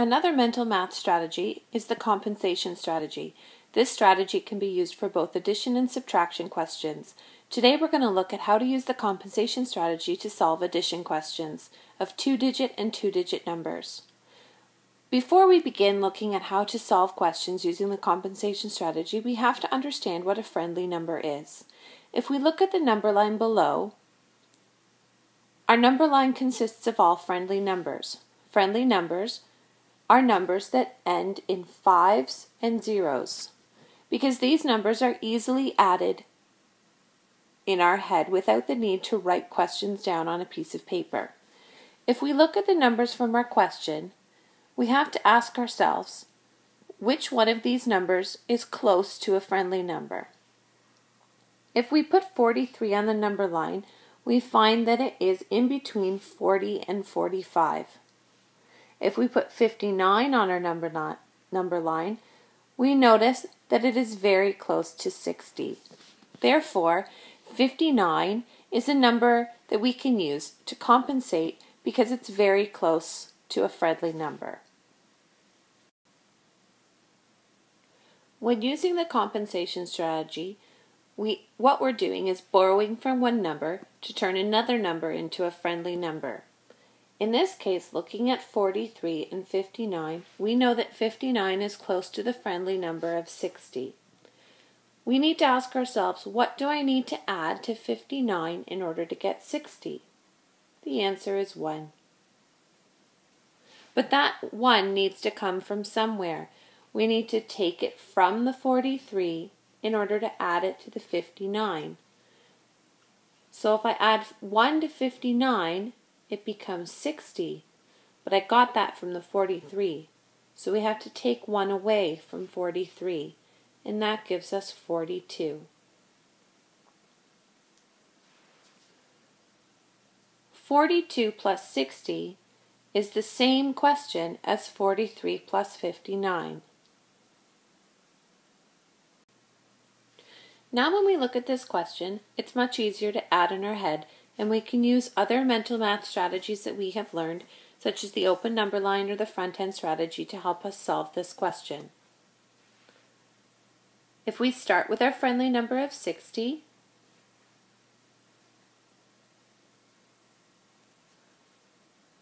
Another mental math strategy is the compensation strategy. This strategy can be used for both addition and subtraction questions. Today we're going to look at how to use the compensation strategy to solve addition questions of two-digit and two-digit numbers. Before we begin looking at how to solve questions using the compensation strategy, we have to understand what a friendly number is. If we look at the number line below, our number line consists of all friendly numbers. Friendly numbers are numbers that end in fives and zeros because these numbers are easily added in our head without the need to write questions down on a piece of paper. If we look at the numbers from our question, we have to ask ourselves which one of these numbers is close to a friendly number. If we put 43 on the number line, we find that it is in between 40 and 45. If we put 59 on our number, not, number line, we notice that it is very close to 60. Therefore, 59 is a number that we can use to compensate because it's very close to a friendly number. When using the compensation strategy, we, what we're doing is borrowing from one number to turn another number into a friendly number. In this case, looking at 43 and 59, we know that 59 is close to the friendly number of 60. We need to ask ourselves, what do I need to add to 59 in order to get 60? The answer is 1. But that 1 needs to come from somewhere. We need to take it from the 43 in order to add it to the 59. So if I add 1 to 59, it becomes 60. But I got that from the 43. So we have to take 1 away from 43. And that gives us 42. Forty-two plus sixty is the same question as forty-three plus fifty-nine. Now when we look at this question, it's much easier to add in our head and we can use other mental math strategies that we have learned, such as the open number line or the front end strategy to help us solve this question. If we start with our friendly number of 60,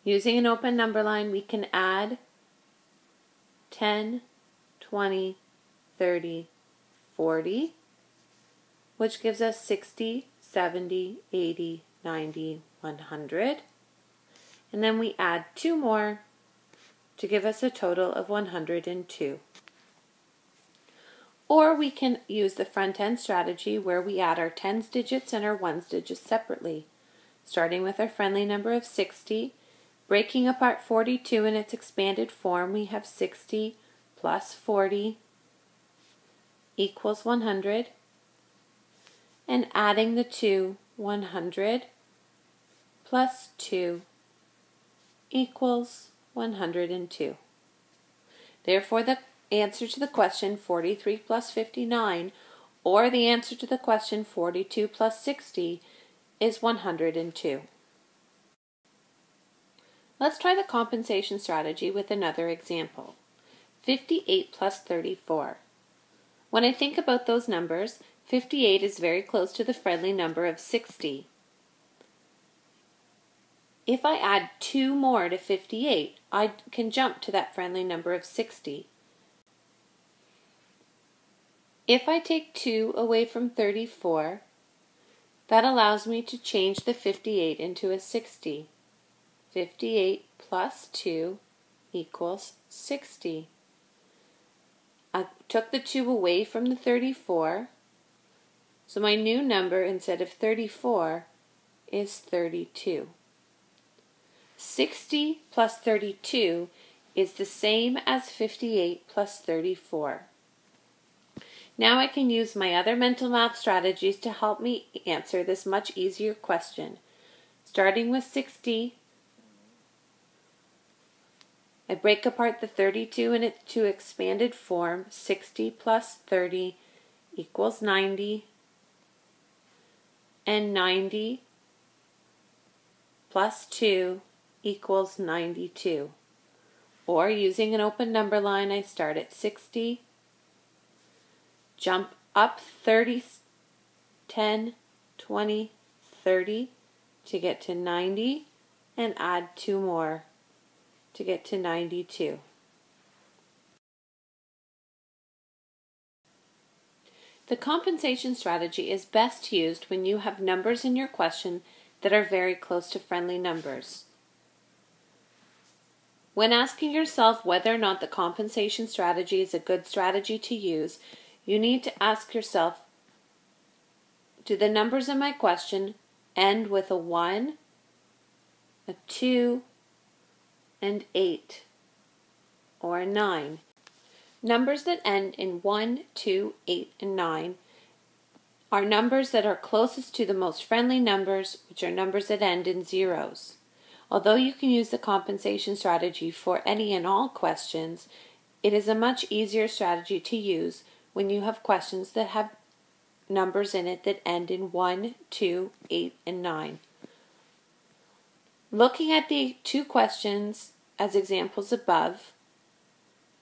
using an open number line, we can add 10, 20, 30, 40, which gives us 60, 70, 80, 90, 100. And then we add two more to give us a total of 102. Or we can use the front end strategy where we add our tens digits and our ones digits separately, starting with our friendly number of 60. Breaking apart 42 in its expanded form, we have 60 plus 40 equals 100 and adding the two 100 plus 2 equals 102. Therefore, the answer to the question 43 plus 59 or the answer to the question 42 plus 60 is 102. Let's try the compensation strategy with another example. 58 plus 34. When I think about those numbers, 58 is very close to the friendly number of 60. If I add 2 more to 58, I can jump to that friendly number of 60. If I take 2 away from 34, that allows me to change the 58 into a 60. 58 plus 2 equals 60. I took the 2 away from the 34, so my new number instead of 34 is 32. 60 plus 32 is the same as 58 plus 34. Now I can use my other mental math strategies to help me answer this much easier question. Starting with 60, I break apart the 32 into expanded form. 60 plus 30 equals 90 and 90 plus 2 equals 92. Or using an open number line, I start at 60, jump up 30, 10, 20, 30 to get to 90, and add two more to get to 92. The compensation strategy is best used when you have numbers in your question that are very close to friendly numbers. When asking yourself whether or not the compensation strategy is a good strategy to use, you need to ask yourself Do the numbers in my question end with a 1, a 2, and 8, or a 9? Numbers that end in 1, 2, 8, and 9 are numbers that are closest to the most friendly numbers, which are numbers that end in zeros. Although you can use the compensation strategy for any and all questions, it is a much easier strategy to use when you have questions that have numbers in it that end in 1, 2, 8, and 9. Looking at the two questions as examples above,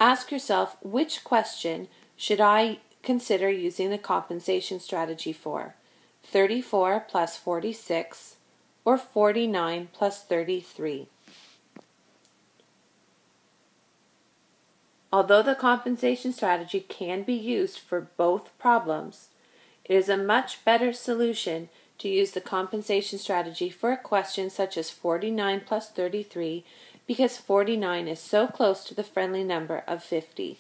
ask yourself which question should I consider using the compensation strategy for? 34 plus 46 or 49 plus 33. Although the compensation strategy can be used for both problems, it is a much better solution to use the compensation strategy for a question such as 49 plus 33 because 49 is so close to the friendly number of 50.